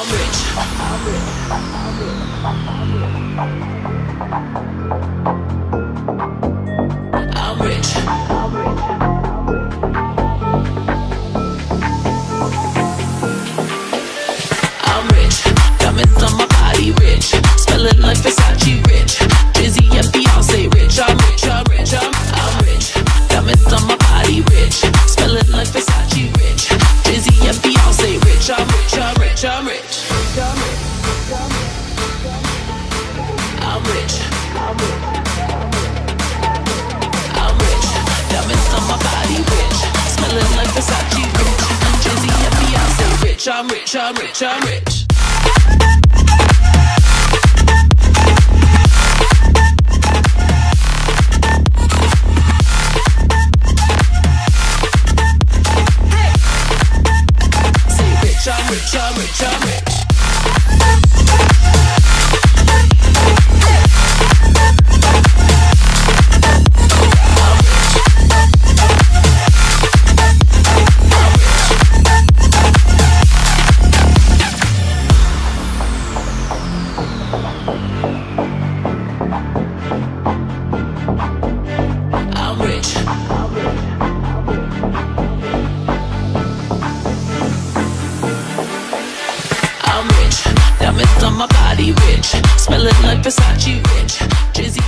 I'm rich. I'm rich. I'm rich. I'm rich. I'm rich. I'm rich. Diamonds on my body, rich. Smelling like Versace, I'm rich. I'm rich. I'm rich. Diamonds on my body, rich. Smelling like Versace, rich. Drizzy and Beyonce, rich. I'm rich. I'm rich. I'm rich. I'm rich. I'm rich. I'm rich. I'm rich. Diamonds on my body, rich. Smelling like Versace, rich. Drizzy